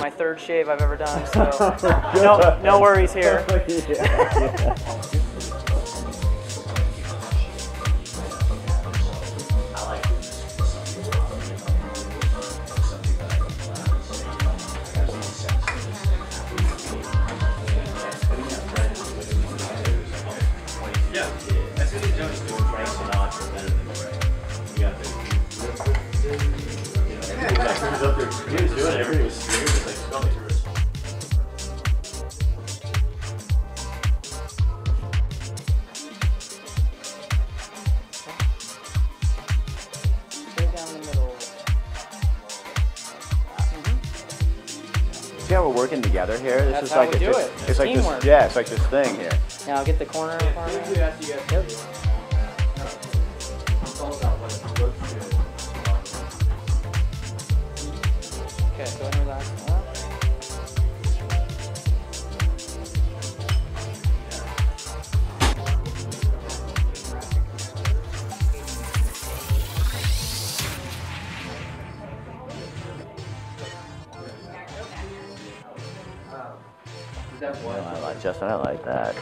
My third shave I've ever done, so no, no worries here. Straight down the middle. See how we're working together here? This That's is how like we a, do just- it. It's It's like teamwork. this. Yeah, it's like this thing here. Now get the corner for me. Yep. I like Justin. I like that.